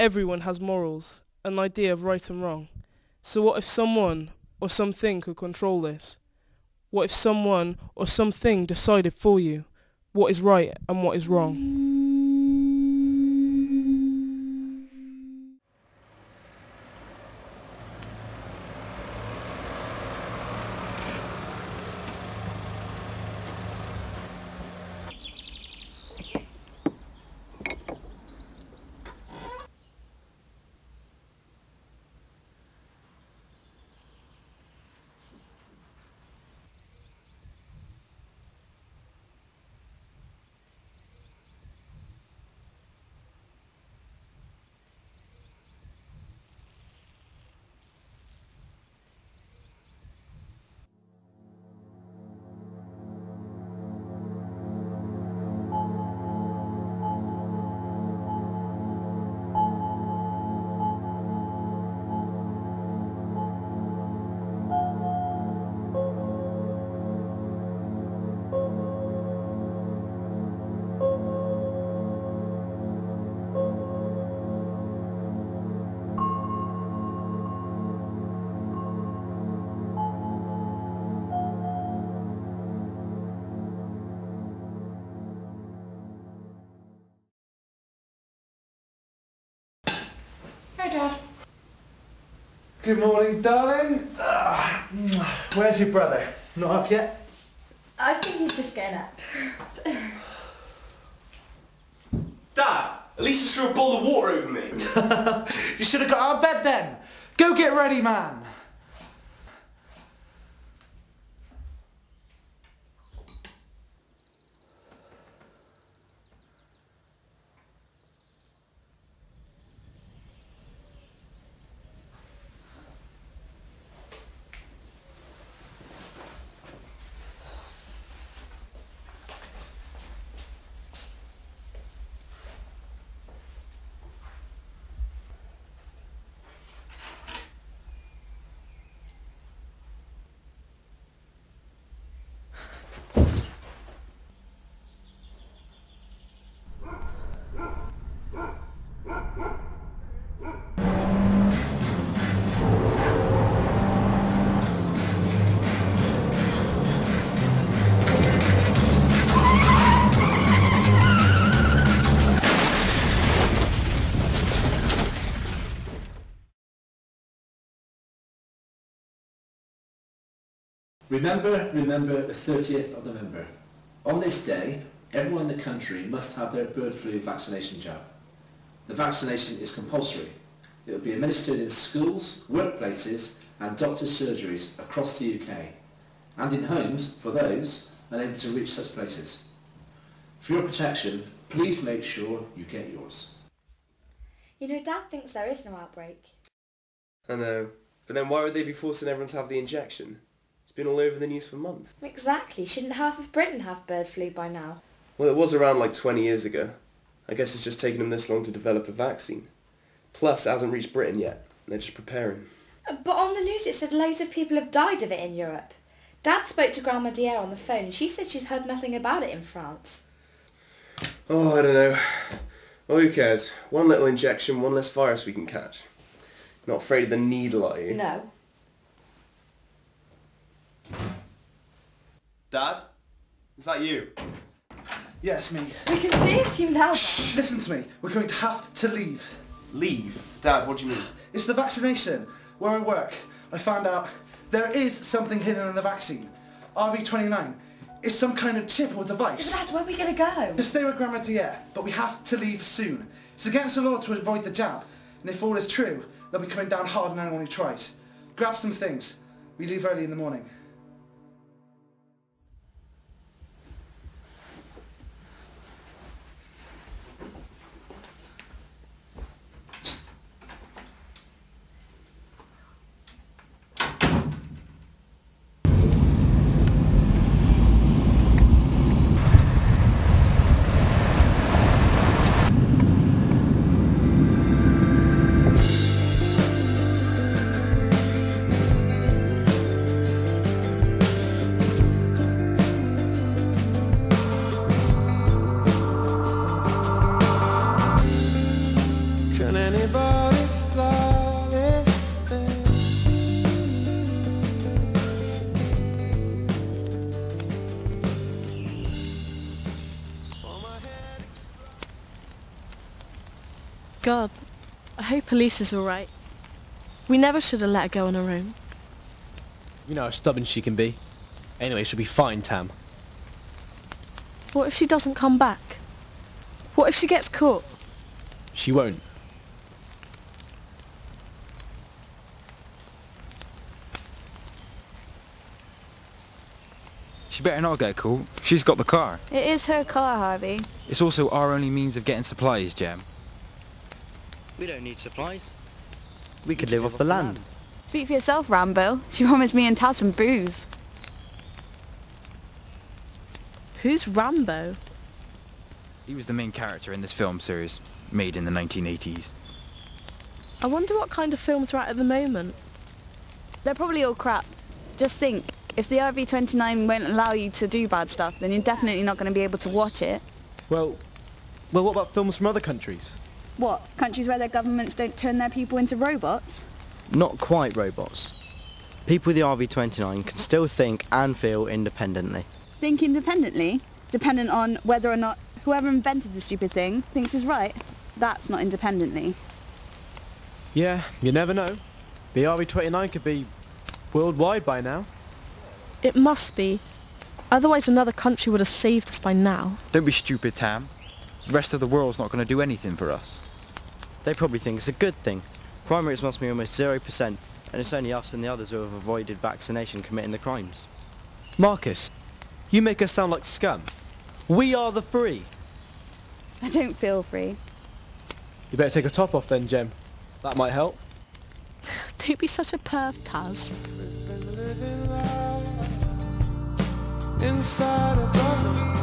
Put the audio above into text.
Everyone has morals, an idea of right and wrong. So what if someone or something could control this? What if someone or something decided for you what is right and what is wrong? Good morning, darling. Ah, where's your brother? Not up yet? I think he's just getting up. Dad, at least just threw a bowl of water over me. You should have got out of bed then. Go get ready, man. Remember, remember the 30th of November. On this day, everyone in the country must have their bird flu vaccination jab. The vaccination is compulsory. It will be administered in schools, workplaces and doctors' surgeries across the UK and in homes for those unable to reach such places. For your protection, please make sure you get yours. You know, Dad thinks there is no outbreak. I know. But then why would they be forcing everyone to have the injection? It's been all over the news for months. Exactly. Shouldn't half of Britain have bird flu by now? Well, it was around like 20 years ago. I guess it's just taken them this long to develop a vaccine. Plus, it hasn't reached Britain yet. They're just preparing. Uh, But on the news it said loads of people have died of it in Europe. Dad spoke to Grandma Dierre on the phone and she said she's heard nothing about it in France. Oh, I don't know. Well, who cares? One little injection, one less virus we can catch. Not afraid of the needle, are you? No. Dad? Is that you? Yeah, me. We can see it's you now. Shh, listen to me. We're going to have to leave. Leave? Dad, what do you mean? It's the vaccination. Where I work, I found out there is something hidden in the vaccine. RV29. It's some kind of chip or device. Dad, where are we going to go? To stay with Grandma Dierre, but we have to leave soon. It's against the law to avoid the jab, and if all is true, they'll be coming down hard on anyone who tries. Grab some things. We leave early in the morning. God. I hope Alys is alright. We never should have let her go on her own. You know how stubborn she can be. Anyway, she'll be fine, Tam. What if she doesn't come back? What if she gets caught? She won't. She better not get caught. She's got the car. It is her car, Harvey. It's also our only means of getting supplies, Jem. We don't need supplies. We could live off the land. Speak for yourself, Rambo. She promised me and Taz some booze. Who's Rambo? He was the main character in this film series, made in the 1980s. I wonder what kind of films are out at the moment. They're probably all crap. Just think, if the RV29 won't allow you to do bad stuff, then you're definitely not going to be able to watch it. Well, well, what about films from other countries? What, countries where their governments don't turn their people into robots? Not quite robots. People with the RV29 can still think and feel independently. Think independently? Dependent on whether or not whoever invented the stupid thing thinks is right? That's not independently. Yeah, you never know. The RV29 could be worldwide by now. It must be. Otherwise another country would have saved us by now. Don't be stupid, Tam. The rest of the world's not going to do anything for us. They probably think it's a good thing. Crime rates must be almost 0%, and it's only us and the others who have avoided vaccination committing the crimes. Marcus, you make us sound like scum. We are the free. I don't feel free. You better take a top off then, Jem. That might help. Don't be such a perv, Taz. inside a bubble